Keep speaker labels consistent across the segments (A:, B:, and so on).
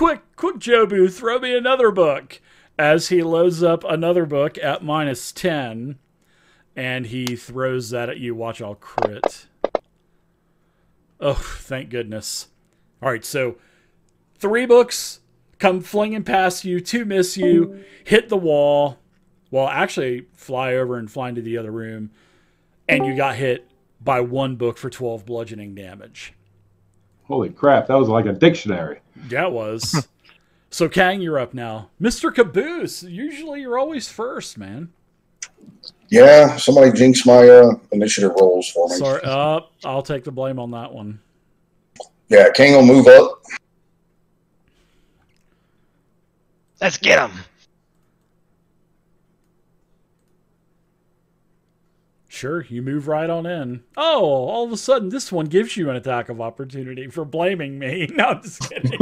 A: quick, quick, Jobu, throw me another book. As he loads up another book at minus 10, and he throws that at you. Watch, I'll crit. Oh, thank goodness. All right, so three books come flinging past you, two miss you, hit the wall. Well, actually, fly over and fly into the other room, and you got hit by one book for 12 bludgeoning damage.
B: Holy crap, that was like a dictionary.
A: Yeah, it was. so, Kang, you're up now. Mr. Caboose, usually you're always first, man.
C: Yeah, somebody jinxed my uh, initiative rolls for me.
A: Sorry, uh, I'll take the blame on that one.
C: Yeah, Kang will move up.
D: Let's get him.
A: Sure, you move right on in. Oh, all of a sudden, this one gives you an attack of opportunity for blaming me. No, I'm just kidding.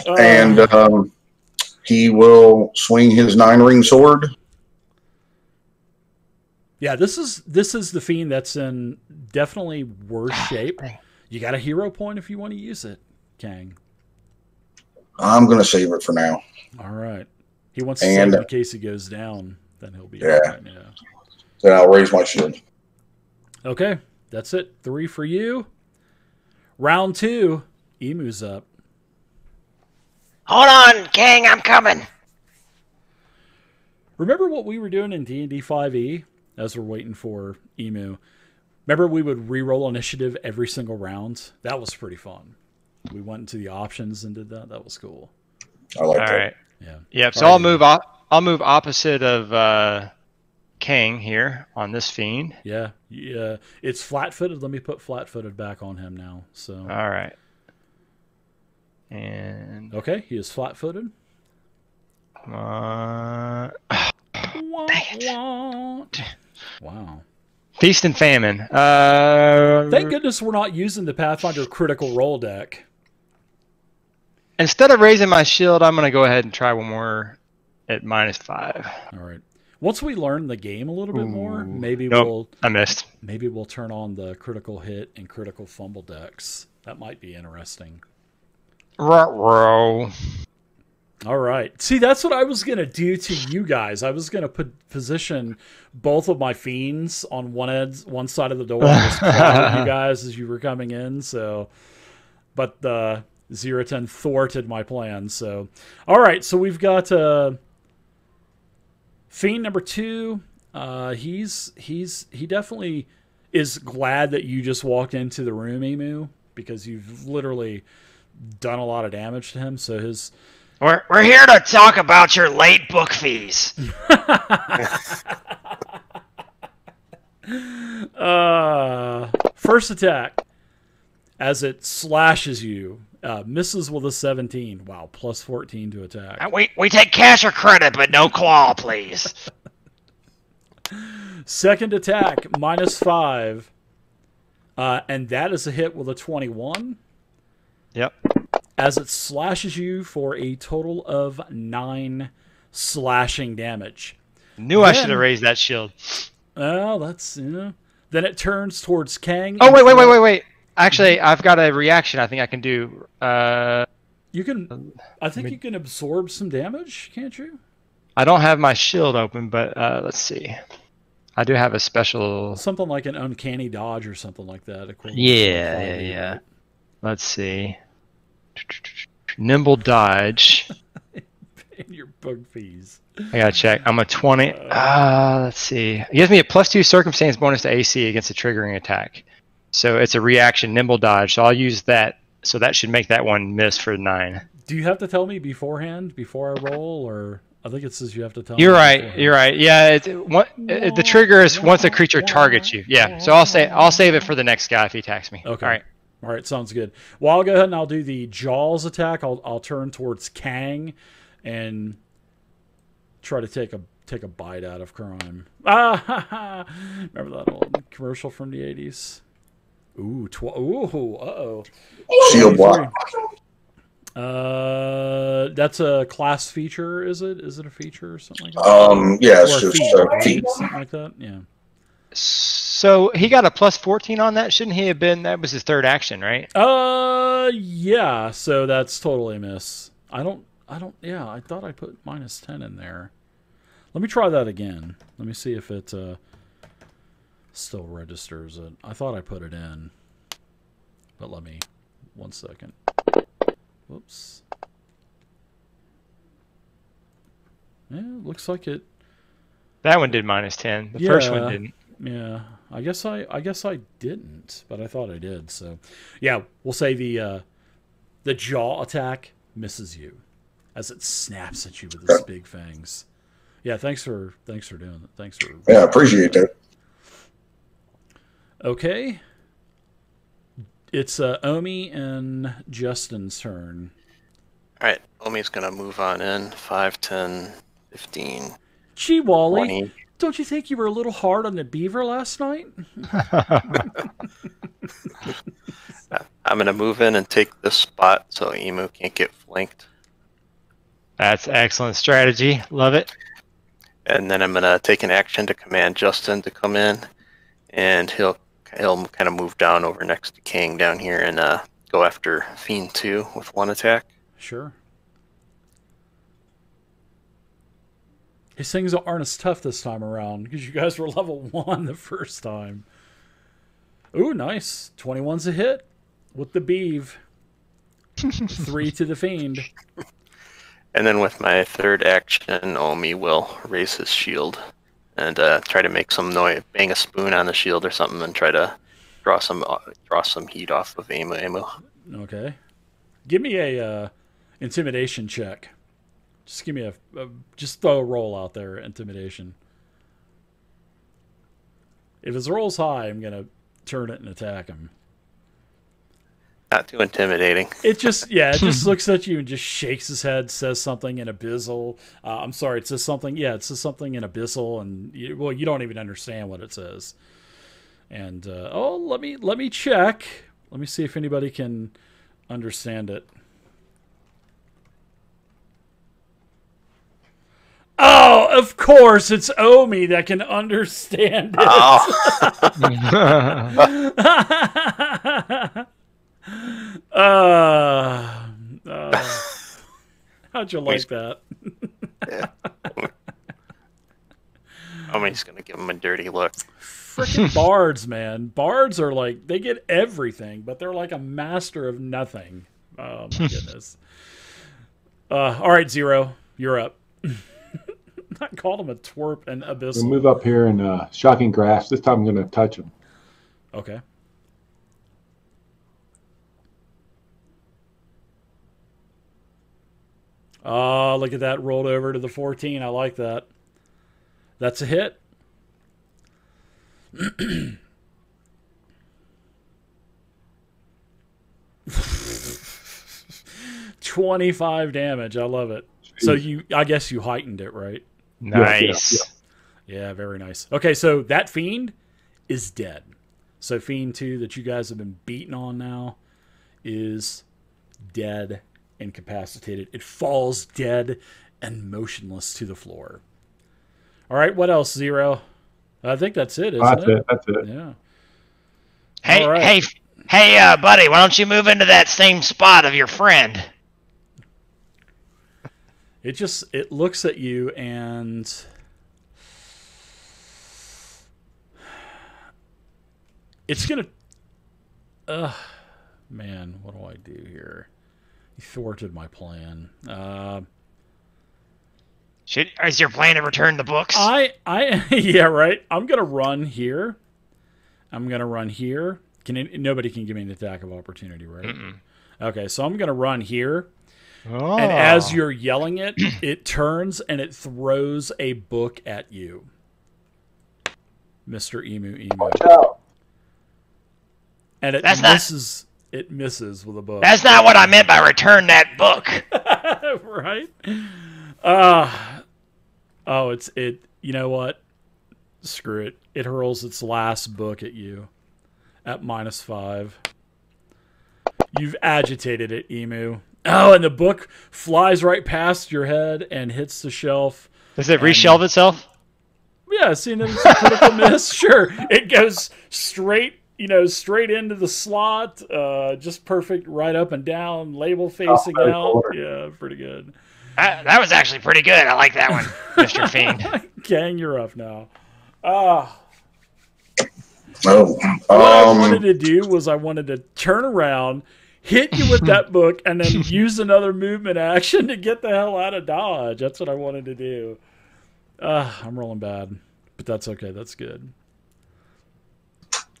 C: And um, he will swing his nine ring sword.
A: yeah, this is this is the fiend that's in definitely worse shape. You got a hero point if you want to use it, Kang.
C: I'm going to save it for now.
A: All right. He wants to
C: And-
A: save in case he goes down. Then he'll be
C: Yeah.
A: all right, yeah.
C: Then I'll raise my shield.
A: Okay, that's it. Three for you. Round two. Emu's up.
D: Hold on, King, I'm coming.
A: Remember what we were doing in D and D five E as we're waiting for Emu. Remember we would re-roll initiative every single round. That was pretty fun. We went into the options and did that. That was cool.
C: I like
D: All
C: that.
D: right.
A: Yeah.
D: Yep. So
A: All
D: I'll
A: right.
D: move. Op- I'll move opposite of uh, King here on this fiend.
A: Yeah. Yeah. It's flat-footed. Let me put flat-footed back on him now. So
D: All right. And
A: okay, he is flat-footed.
D: uh.
A: Wow.
D: feast and famine. Uh,
A: Thank goodness we're not using the Pathfinder critical roll deck.
D: instead of raising my shield, I'm gonna go ahead and try one more at minus five.
A: All right. Once we learn the game a little bit more, maybe
D: Nope,
A: we'll
D: I missed.
A: maybe we'll turn on the critical hit and critical fumble decks. That might be interesting.
D: Row.
A: All right. See, that's what I was gonna do to you guys. I was gonna put position both of my fiends on one end, one side of the door, and just you guys as you were coming in. So, but the zero ten thwarted my plan. So, all right. So we've got uh, fiend number two. Uh, he's he's he definitely is glad that you just walked into the room, Emu, because you've literally done a lot of damage to him. So his
D: We're we're here to talk about your late book fees.
A: Uh, first attack, as it slashes you, uh, misses with a 17. Wow, plus 14 to attack.
D: Uh, We we take cash or credit, but no claw, please.
A: Second attack, minus 5. Uh, and that is a hit with a 21.
D: Yep.
A: As it slashes you for a total of 9 slashing damage.
D: Knew I should have raised that shield.
A: Oh, that's, you know. Then it turns towards Kang.
D: Oh wait wait wait wait wait. Actually, I've got a reaction. I think I can do. Uh,
A: You can, I think you can absorb some damage, can't you?
D: I don't have my shield open, but uh, let's see. I do have a special.
A: Something like an uncanny dodge or something like that.
D: Yeah, yeah, yeah. Let's see. Nimble dodge.
A: And your bug fees.
D: I gotta check. I'm a 20. Uh, let's see. It gives me a plus two circumstance bonus to AC against a triggering attack. So it's a reaction nimble dodge. So I'll use that. So that should make that one miss for nine.
A: Do you have to tell me beforehand, before I roll, or I think it says you have to tell
D: You're
A: me.
D: right.
A: beforehand.
D: You're right. Yeah. It's, one, it, the trigger is once a creature targets you. Yeah. So I'll say I'll save it for the next guy if he attacks me.
A: Okay.
D: All right.
A: All right, sounds good. Well, I'll go ahead and I'll do the Jaws attack. I'll I'll turn towards Kang, and try to take a take a bite out of crime. Ah, ha, ha. remember that old commercial from the eighties? Ooh, tw- ooh, uh oh.
C: Shield block.
A: Uh, that's a class feature, is it? Is it a feature or something like that?
C: Um, yeah, it's
A: Or a
C: just
A: feat,
C: uh,
A: right?
C: feet.
A: something like that. Yeah.
D: So he got a plus 14 on that. Shouldn't he have been? That was his third action, right?
A: Uh, yeah. So that's totally a miss. I don't. I don't. Yeah, I thought I put minus ten in there. Let me try that again. Let me see if it uh, still registers it. I thought I put it in, but let me. One second. Whoops. Yeah, looks like it.
D: That one did minus 10. The first one didn't.
A: Yeah, I guess I I guess I didn't, but I thought I did. So, yeah, we'll say the uh, the jaw attack misses you as it snaps at you with its big fangs. Yeah, thanks for thanks for doing it. Thanks for
C: Yeah, appreciate that.
A: Okay. It's uh, Omi and Justin's turn.
E: All right, Omi's gonna move on in 5, 10, 15,
A: Gee, Wally,
E: 20.
A: don't you think you were a little hard on the beaver last night?
E: I'm gonna move in and take this spot so Emu can't get flanked,
D: That's excellent strategy. Love it.
E: and then I'm gonna take an action to command Justin to come in, and he'll he'll kind of move down over next to King down here and uh, go after Fiend two with one attack.
A: Sure. His things aren't as tough this time around because you guys were level one the first time. Ooh, nice. 21's a hit with the beeve. Three to the fiend.
E: And then with my third action, Omi will raise his shield and uh, try to make some noise, bang a spoon on the shield or something, and try to draw some uh, draw some heat off of Emu. Emu.
A: Okay. Give me a uh, intimidation check. Just give me a, a just throw a roll out there, intimidation. If his roll's high, I'm gonna turn it and attack him.
E: Not too intimidating.
A: It just yeah, it just looks at you and just shakes his head, says something in abyssal. Uh, I'm sorry, it says something. Yeah, it says something in abyssal, and you, well, you don't even understand what it says. And uh, oh, let me let me check. Let me see if anybody can understand it. Oh, of course, it's Omi that can understand it.
E: Oh,
A: Uh, uh, how'd you like that?
E: Omi's gonna give him a dirty look.
A: Freaking bards, man. Bards are like they get everything, but they're like a master of nothing. Oh my goodness. Uh, all right, Zero, you're up. I called him a twerp and abyss.
B: We'll
A: abyssal.
B: move up here and uh, shocking grasp. This time I'm going to touch him.
A: Okay. Oh, look at that. Rolled over to the 14. I like that. That's a hit. Twenty-five damage. I love it. So you, I guess you heightened it, right?
D: nice.
B: yeah,
A: Yeah, very nice. Okay, so that fiend is dead. So fiend two that you guys have been beating on now is dead, incapacitated. It falls dead and motionless to the floor. All right, what else, Zero? I think that's it, isn't
B: That's
A: it?
B: it. That's it.
A: Yeah.
F: Hey,
A: All right.
F: hey, hey, uh, buddy, why don't you move into that same spot of your friend?
A: It just it looks at you and it's gonna. Ugh, man, what do I do here? You thwarted my plan. Uh,
F: Should, is your plan to return the books?
A: I I yeah right. I'm gonna run here. I'm gonna run here. Can it, nobody can give me an attack of opportunity, right? Okay, so I'm gonna run here.
D: Oh.
A: And as you're yelling it, it turns and it throws a book at you. Mr. Emu Emu.
B: Watch out.
A: And it
F: That's not-
A: misses it misses with a book.
F: That's not what I meant by return that book.
A: right? Uh oh, it's it you know what? Screw it. It hurls its last book at you at minus five. You've agitated it, Emu. Oh, and the book flies right past your head and hits the shelf.
D: Does it reshelve itself?
A: Yeah, seeing it as a critical miss. Sure, it goes straight, you know, straight into the slot. Uh, just perfect, right up and down, label facing
B: very
A: out.
B: forward.
A: Yeah, pretty good.
F: That, that was actually pretty good. I like that one, Mr. Fiend.
A: Gang, you're up now. Ah,
C: No.
A: what I wanted
C: Um,
A: to do was I wanted to turn around, hit you with that book, and then use another movement action to get the hell out of dodge. That's what I wanted to do. Uh, I'm rolling bad, but that's okay. That's good.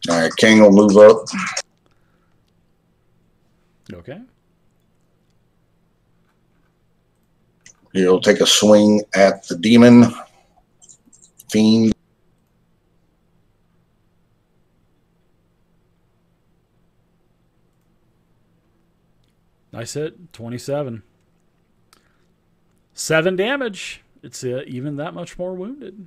C: All right, King will move up.
A: Okay.
C: He'll take a swing at the demon fiend.
A: Nice hit. 27. Seven damage. It's uh, even that much more wounded.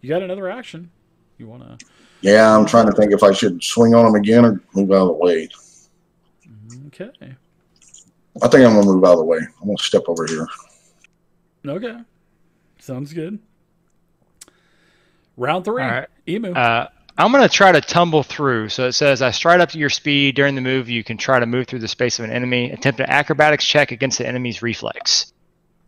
A: You got another action. You want to.
C: Yeah, I'm trying to think if I should swing on him again or move out of the way.
A: Okay.
C: I think I'm gonna move out of the way. I'm gonna step over here.
A: Okay. Sounds good. Round three.
D: All right.
A: Emu.
D: Uh, I'm going to try to tumble through. So it says, I stride up to your speed. During the move, you can try to move through the space of an enemy. Attempt an acrobatics check against the enemy's reflex.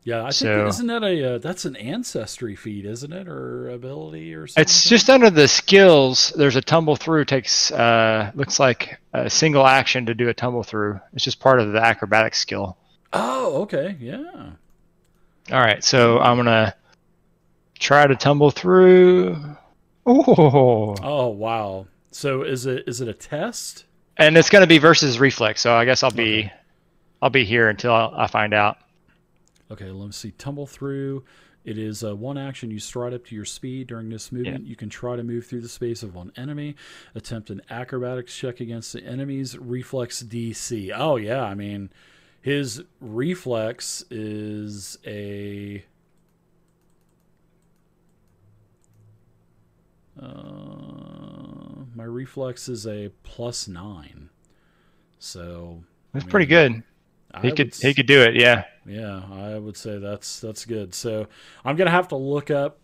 A: Yeah, I
D: so-
A: think isn't that a uh, that's an ancestry feat, isn't it, or ability or something?
D: It's just under the skills. There's a tumble through. Takes uh, looks like a single action to do a tumble through. It's just part of the acrobatic skill.
A: Oh, okay. Yeah.
D: All right, so I'm gonna try to tumble through. Oh,
A: Oh, wow. So is it is it a test?
D: and it's gonna be versus reflex. So I guess I'll be, I'll be here until I find out.
A: Okay, let me see. Tumble through. It is uh, one action. You stride up to your speed during this movement. You can try to move through the space of one enemy. Attempt an acrobatics check against the enemy's reflex DC. Oh yeah, I mean, his reflex is a. Uh, my reflex is a plus nine. So
D: That's
A: I
D: pretty good.
A: I
D: He
A: would
D: could,
A: s-
D: he could do it. Yeah.
A: yeah, I would say that's that's good. So I'm gonna have to look up.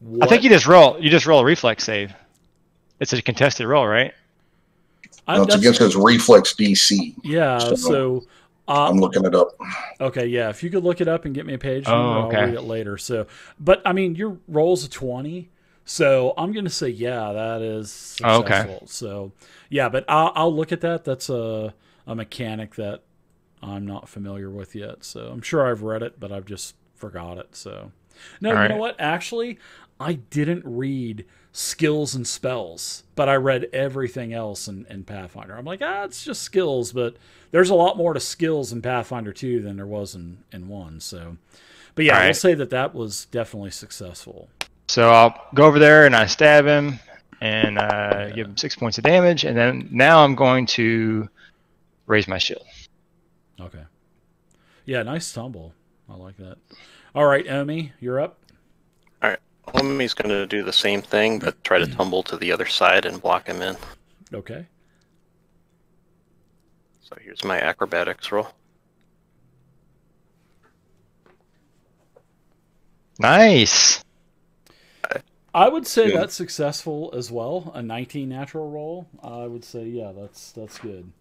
A: What,
D: I think you just roll. You just roll a reflex save. It's a contested roll, right?
A: I,
C: No, it's
A: that's-
C: against his reflex DC.
A: Yeah,
C: So-
A: so uh,
C: I'm looking it up.
A: okay, yeah. If you could look it up and get me a page,
D: Oh, okay.
A: I'll read it later. So, but I mean, your roll's a twenty, so I'm gonna say yeah, that is
D: Oh, okay.
A: So, yeah, but I'll, I'll look at that. That's a a mechanic that I'm not familiar with yet. So I'm sure I've read it, but I've just forgot it. So, no,
D: All
A: you
D: right.
A: know what? Actually, I didn't read skills and spells, but I read everything else in, in Pathfinder. I'm like, ah, it's just skills, but there's a lot more to skills in Pathfinder 2 than there was in, in 1. So, but yeah,
D: All
A: we'll
D: right.
A: say that that was definitely successful.
D: So I'll go over there and I stab him and uh, give him six points of damage, and then now I'm going to raise my shield.
A: Okay. Yeah, nice tumble. I like that. All right, Omi, you're up. All right.
E: Omi's going to do the same thing, but try to tumble to the other side and block him in.
A: Okay.
E: So here's my acrobatics roll.
D: Nice.
A: I would say
C: Good.
A: that's successful as well. A 19 natural roll. I would say, yeah, that's that's good.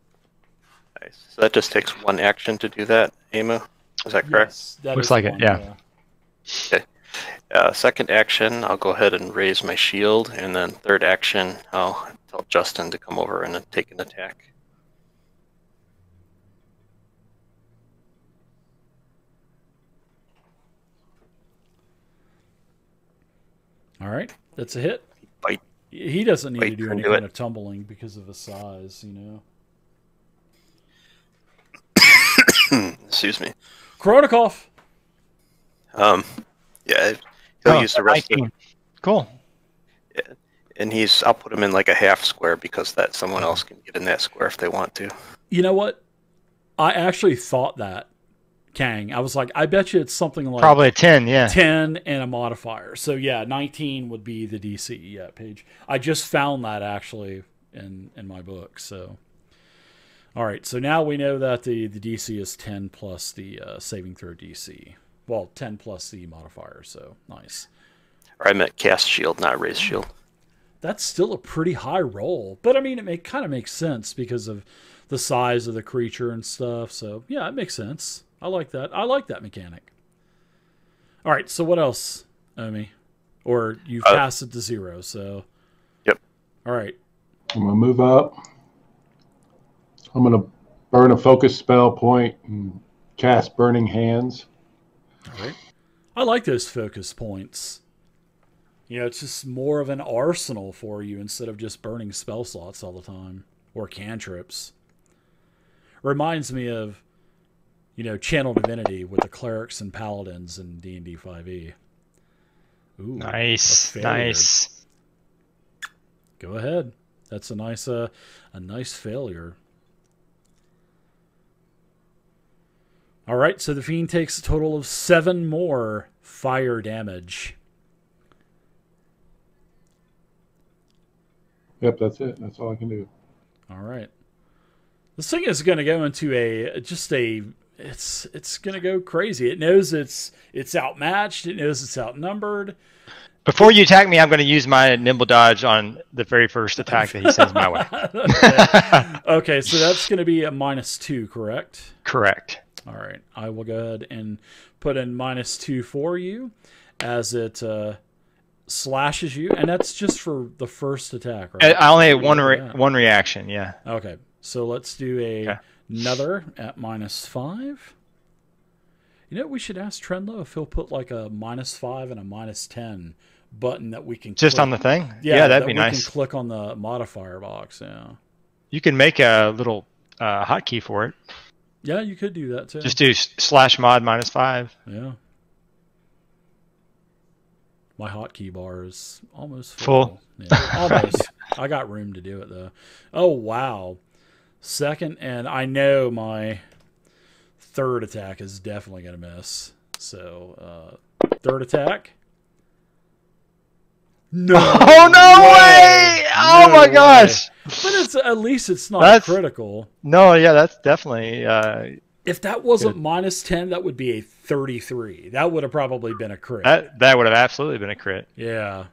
E: Nice. So that just takes one action to do that, Emu. Is that correct?
A: Yes, that
D: Looks
A: is
D: like it,
A: one,
D: yeah.
E: Uh, second action, I'll go ahead and raise my shield, and then third action, I'll tell Justin to come over and take an attack.
A: All right, that's a hit.
E: Bite.
A: He doesn't need to do any
E: into
A: kind
E: it.
A: of tumbling because of his size, you know.
E: Excuse me.
A: Kronikov.
E: Um, yeah, he'll
D: Oh,
E: use the rest of
D: 19. Cool.
E: and he's I'll put him in like a half square because that someone else can get in that square if they want to.
A: You know what? I actually thought that, Kang. I was like, I bet you it's something like
D: Probably a 10, yeah.
A: 10 and a modifier. So yeah, 19 would be the DC. Yeah, page. I just found that actually in in my book. So all right, so now we know that the the DC is 10 plus the uh, saving throw DC. Well, 10 plus the modifier. So nice.
E: Or I meant cast shield, not raise shield.
A: That's still a pretty high roll, but I mean, it may kind of makes sense because of the size of the creature and stuff. So yeah, it makes sense. I like that. I like that mechanic. All right, so what else, Omi? Or you've
E: Uh,
A: passed it to zero, so.
E: Yep.
A: All right.
B: I'm gonna move up. I'm gonna burn a focus spell point and cast Burning Hands.
A: All right. I like those focus points. You know, it's just more of an arsenal for you instead of just burning spell slots all the time or cantrips. Reminds me of, you know, Channel Divinity with the clerics and paladins in D and D five E. Ooh,
D: Nice, nice.
A: Go ahead. That's a nice, uh, a nice failure. All right, so the fiend takes a total of seven more fire damage.
B: Yep, that's it. That's all I can do.
A: All right. This thing is going to go into a just a it's it's going to go crazy. It knows it's it's outmatched. It knows it's outnumbered.
D: Before you attack me, I'm going to use my nimble dodge on the very first attack that he sends my way.
A: okay. okay, so that's going to be a minus 2, correct?
D: Correct.
A: All right. I will go ahead and put in minus 2 for you as it uh, slashes you and that's just for the first attack, right?
D: I only have one re-
A: Yeah.
D: one reaction. Yeah.
A: Okay, so let's do a
D: Okay.
A: another at minus five. You know, we should ask Trendlow if he'll put like a minus five and a minus ten button that we can
D: Just
A: click.
D: on the thing.
A: yeah,
D: Yeah, that'd
A: that
D: be
A: we
D: nice.
A: Can click on the modifier box. Yeah,
D: You can make a little uh, hotkey for it.
A: Yeah, you could do that too.
D: Just do slash mod minus five.
A: yeah. My hotkey bar is almost
D: Full.
A: full. Yeah, almost. I got room to do it though. Oh wow! Second, and I know my third attack is definitely going to miss. So uh, third attack. No!
D: Oh no way! Oh
A: No
D: my
A: way.
D: gosh!
A: But it's at least it's not
D: That's-
A: critical.
D: No, yeah, that's definitely. Uh,
A: If that wasn't minus ten, that would be a thirty-three. That would have probably been a crit.
D: that that would have absolutely been a crit.
A: Yeah,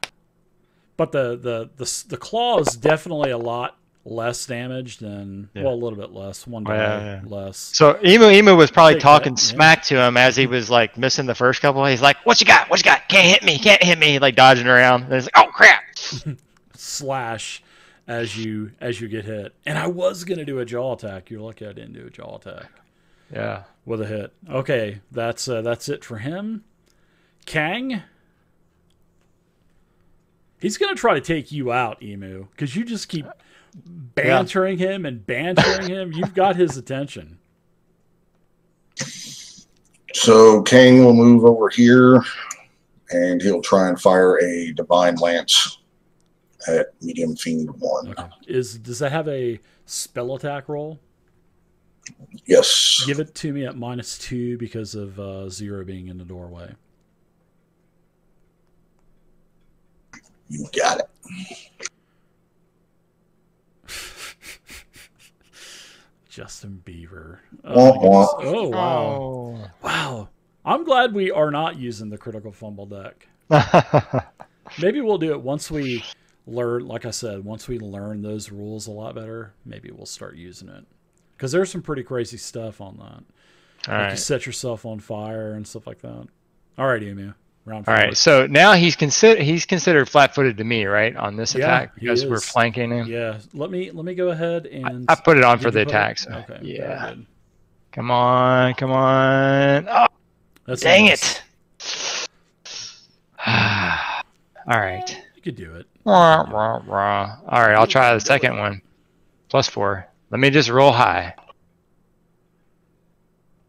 A: but the the the s- the claw is definitely a lot less damage than
D: Yeah.
A: well, a little bit less, one die
D: Yeah, yeah.
A: less.
D: So Emu Emu was probably talking
A: that,
D: smack to him as he was like missing the first couple. He's like, "What you got? What you got? Can't hit me! Can't hit me!" Like dodging around. And he's like, "Oh crap!"
A: Slash as you as you get hit. And I was gonna do a jaw attack. You're lucky I didn't do a jaw attack
D: Yeah.
A: with a hit. Okay, that's uh, that's it for him. Kang. He's gonna try to take you out, Emu, because you just keep bantering him and bantering him. You've got his attention.
C: So Kang will move over here and he'll try and fire a divine lance at medium fiend one.
A: Okay. Is does that have a spell attack roll?
C: Yes.
A: Give it to me at minus two because of uh, zero being in the doorway.
C: You got it.
A: Justin Beaver.
C: Oh, wah,
A: Oh, my oh wow. Wow. I'm glad we are not using the critical fumble deck. Maybe we'll do it once we learn, like I said, once we learn those rules a lot better, maybe we'll start using it. Because there's some pretty crazy stuff on that.
D: All
A: like you
D: right.
A: set yourself on fire and stuff like that. All right, Emu. Round
D: All
A: four.
D: right. So now he's consider he's considered flat-footed to me, right, on this
A: Yeah,
D: attack because we're flanking him.
A: Yeah. Let me let me go ahead and
D: I put it on for the attack. So.
A: Okay.
D: Yeah. Come on, come on. Oh,
A: That's
D: dang
A: nice.
D: it. All right.
A: You could do it.
D: Rah, rah, rah. All right, I'll try the second one. Plus four. Let me just roll high.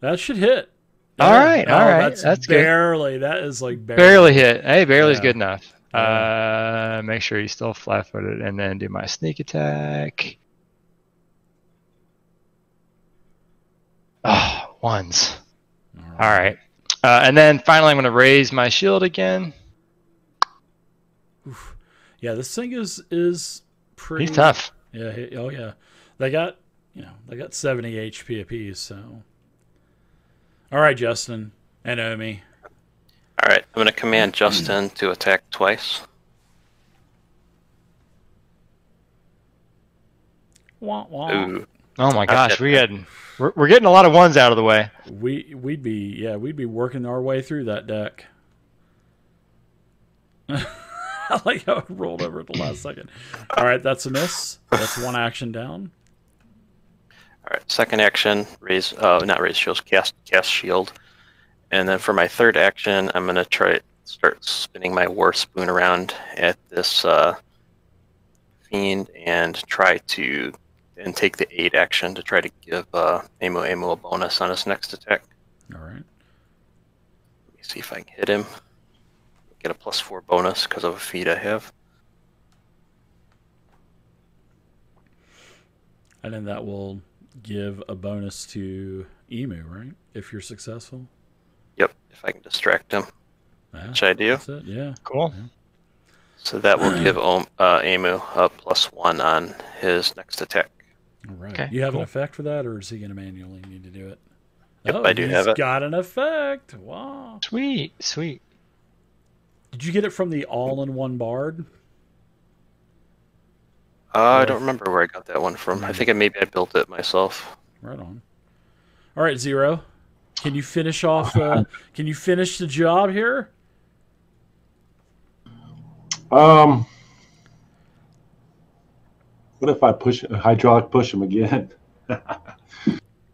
A: That should hit.
D: All right,
A: no,
D: all right,
A: That's,
D: that's good.
A: barely. That is like barely.
D: Barely hit. Hey, barely is
A: Yeah.
D: good enough. Uh, make sure he's still flat-footed, and then do my sneak attack. Oh, ones. All right. Uh, and then finally, I'm going to raise my shield again.
A: Yeah, this thing is is pretty
D: He's tough.
A: Yeah. he- oh yeah. They got you know they got 70 HP apiece. So. All right, Justin and Omi.
E: All All right, I'm going to command Justin to attack twice.
A: Wah, wah.
E: Ooh,
D: Oh my
E: Okay.
D: gosh, we had we're, we're getting a lot of ones out of the way.
A: We we'd be yeah we'd be working our way through that deck. I like how it rolled over at the last second. All right, that's a miss. That's one action down.
E: All right, second action, raise, uh, not raise shields, cast, cast shield. And then for my third action, I'm going to try start spinning my war spoon around at this uh, fiend and try to, and take the aid action to try to give uh, Amo Amo a bonus on his next attack.
A: All right.
E: Let me see if I can hit him. Get a plus four bonus because of a feat I have.
A: And then that will give a bonus to Emu, right? If you're successful.
E: Yep, if I can distract him,
A: Yeah,
E: which I do.
A: that's it. Yeah.
D: Cool.
E: So that will give Om- uh, Emu a plus one on his next attack.
A: All right.
D: Okay,
A: you have
D: cool.
A: an effect for that, or is he going to manually need to do it?
E: Yep,
A: oh,
E: I do
A: he's
E: have it.
A: got an effect. Wow.
D: Sweet, sweet.
A: Did you get it from the all-in-one bard?
E: Uh, I don't remember where I got that one from. I think I maybe I built it myself.
A: Right on. All right, Zero. Can you finish off? Uh, can you finish the job here?
B: Um, what if I push hydraulic push him again?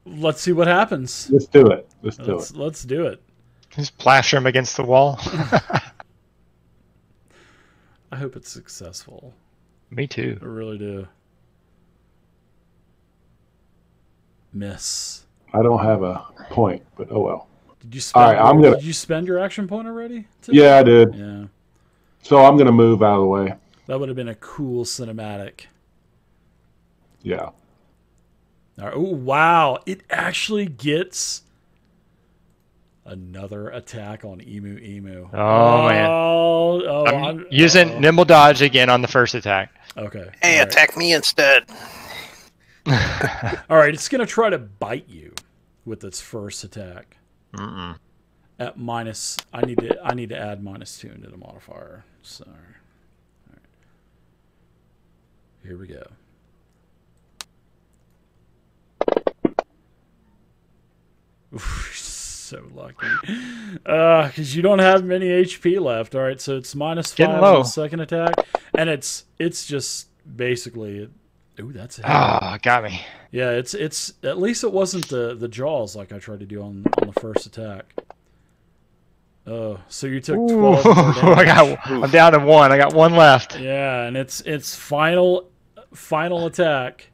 A: Let's see what happens.
B: Let's do it. Let's do
A: Let's
B: it.
A: let's do it.
D: Just plaster him against the wall.
A: I hope it's successful.
D: Me too.
A: I really do. Miss.
B: I don't have a point, but oh well.
A: Did you spend?
B: All right, I'm
A: your-
B: gonna-
A: Did you spend your action point already? too?
B: Yeah, I did.
A: Yeah.
B: So I'm gonna move out of the way.
A: That would have been a cool cinematic.
B: Yeah.
A: All right. Oh wow! It actually gets another attack on Emu Emu.
D: Oh, man.
A: Oh, oh,
D: I'm
A: I'm-
D: using
A: oh.
D: nimble dodge again on the first attack.
A: Okay.
E: Hey,
A: all right.
E: attack me instead.
A: All right, it's gonna try to bite you with its first attack
D: Mm-mm.
A: at minus. I need to. I need to add minus two into the modifier. Sorry. All right. Here we go. Oof, so lucky. Uh, because you don't have many HP left. All right, so it's minus five on the second attack, and it's it's just basically. Ooh, that's it.
D: Ah, got me.
A: Yeah, it's it's at least it wasn't the the jaws like I tried to do on on the first attack. Oh, so you took twelve.
D: I got. I'm down to one. I got one left.
A: Yeah, and it's it's final final attack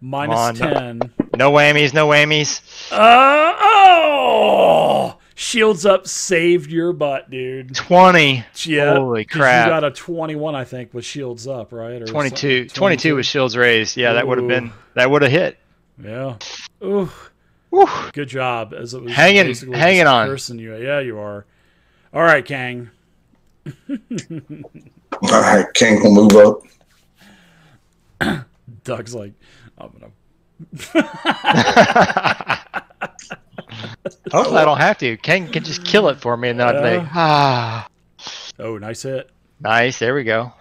A: minus
D: on, no.
A: ten.
D: No whammies. No whammies.
A: Uh, oh, shields up saved your butt, dude.
D: Twenty.
A: Yeah,
D: Holy
A: 'cause
D: crap.
A: You got a twenty-one, I think, with shields up, right? Or
D: 22.
A: something.
D: 22 with shields raised. Yeah, that would have been. That would have hit.
A: Yeah. Ooh.
D: Whew.
A: Good job. As it was
D: Hanging-
A: basically
D: hanging on.
A: Person you. Yeah, you are. All right, Kang.
C: All right, Kang will move up.
A: Doug's like, I'm gonna.
D: Hopefully, I don't have to. Ken can just kill it for me, and then I'd be like, ah,
A: Oh, nice hit.
D: nice. There we go.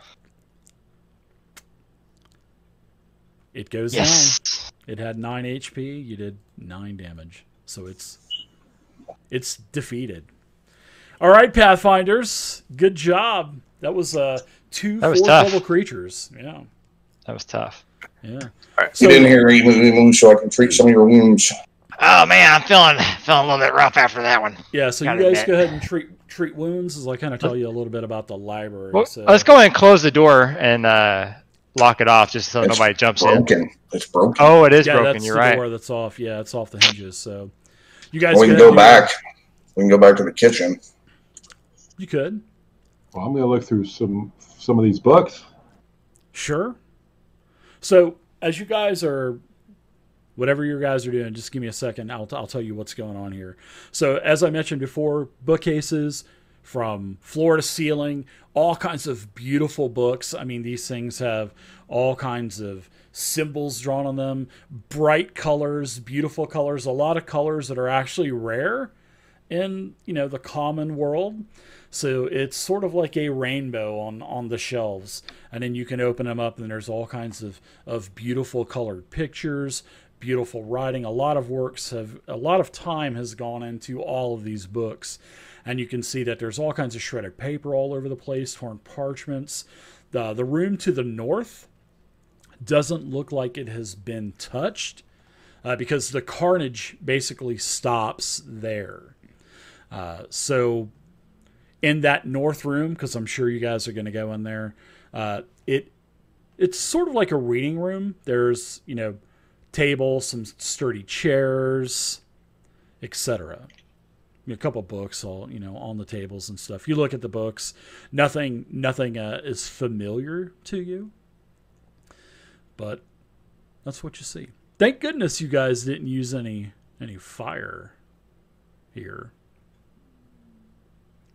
A: It goes
D: Yes.
A: down. It had nine HP. You did nine damage, so it's it's defeated. All right, Pathfinders. Good job. That was uh two
D: That was
A: fourth
D: tough.
A: level creatures. Yeah,
D: That was tough.
A: yeah.
C: Alright, get in here, even move so I can treat some of your wounds.
F: Oh man, I'm feeling feeling a little bit rough after that one.
A: Yeah, so
F: Gotta
A: you guys
F: admit.
A: go ahead and treat treat wounds as I kind of tell you a little bit about the library.
D: Well,
A: so.
D: let's go ahead and close the door and uh, lock it off just so
C: It's
D: nobody jumps in.
C: Broken. It's broken.
D: Oh, it is
A: yeah,
D: broken.
A: that's
D: You're
A: the
D: right.
A: door that's off. Yeah, it's off the hinges. So you guys
C: we can
A: go
C: go
A: ahead
C: back. We can go back to the kitchen.
A: You could.
B: Well, I'm gonna look through some some of these books.
A: Sure. So as you guys are, whatever you guys are doing, just give me a second. I'll, I'll tell you what's going on here. So as I mentioned before, bookcases from floor to ceiling, all kinds of beautiful books. I mean, these things have all kinds of symbols drawn on them, bright colors, beautiful colors, a lot of colors that are actually rare in you know the common world. So it's sort of like a rainbow on on the shelves, and then you can open them up, and there's all kinds of of beautiful colored pictures, beautiful writing. A lot of works have a lot of time has gone into all of these books, and you can see that there's all kinds of shredded paper all over the place, torn parchments. The the room to the north doesn't look like it has been touched uh, because the carnage basically stops there. Uh, so, in that north room, because I'm sure you guys are going to go in there, uh, it it's sort of like a reading room. There's you know table, some sturdy chairs, etc. A couple books all you know on the tables and stuff. You look at the books, nothing nothing uh, is familiar to you, but that's what you see. Thank goodness you guys didn't use any any fire here.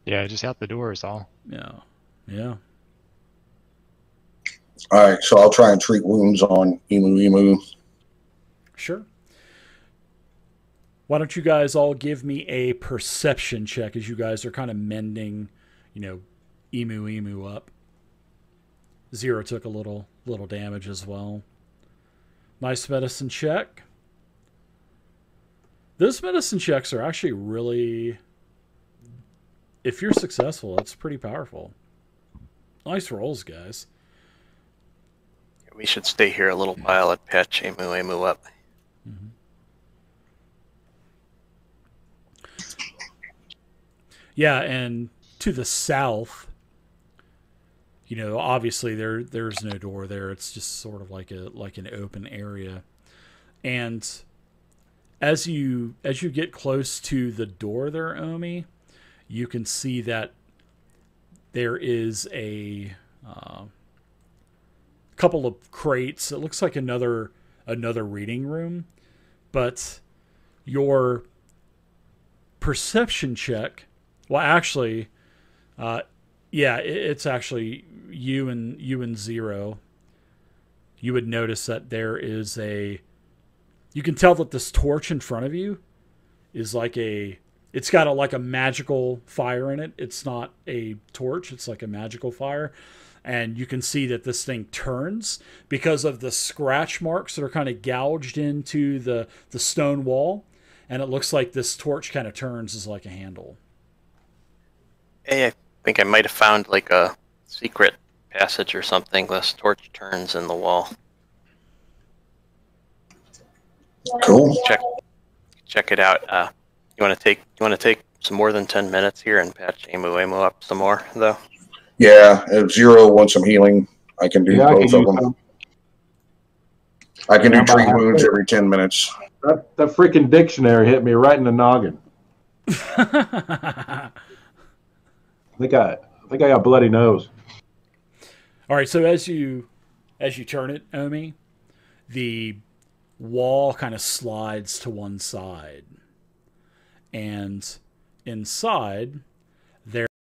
D: Yeah, just out the door is all.
A: Yeah, yeah.
C: All right, so I'll try and treat wounds on Emu Emu.
A: Sure. Why don't you guys all give me a perception check as you guys are kind of mending, you know, emu emu up. Zero took a little little damage as well. Nice medicine check. Those medicine checks are actually really if you're successful, that's pretty powerful. Nice rolls, guys.
E: We should stay here a little while and patch Emu Emu up.
A: Yeah, and to the south, you know, obviously there there's no door there. It's just sort of like a like an open area. And as you as you get close to the door there, Omi, you can see that there is a uh, couple of crates. It looks like another another reading room, but your perception check. Well, actually, uh, yeah, it, it's actually you and you and zero. You would notice that there is a. You can tell that this torch in front of you is like a. It's got a like a magical fire in it. It's not a torch. It's like a magical fire and you can see that this thing turns because of the scratch marks that are kind of gouged into the the stone wall and it looks like this torch kind of turns as like a handle
E: Hey, I think I might have found like a secret passage or something. This torch turns in the wall.
C: Cool.
E: Check check it out. Uh, you want to take you want to take some more than ten minutes here and patch Amu Amu up some more though.
C: Yeah, if Zero wants some healing, I can do
B: Yeah, I can
C: both of them.
B: some.
C: I can do
B: How about
C: treat wounds every 10 minutes.
B: That, that freaking dictionary hit me right in the noggin. I think I, I think I got bloody nose.
A: All right, so as you as you turn it, Omi, the wall kind of slides to one side. And inside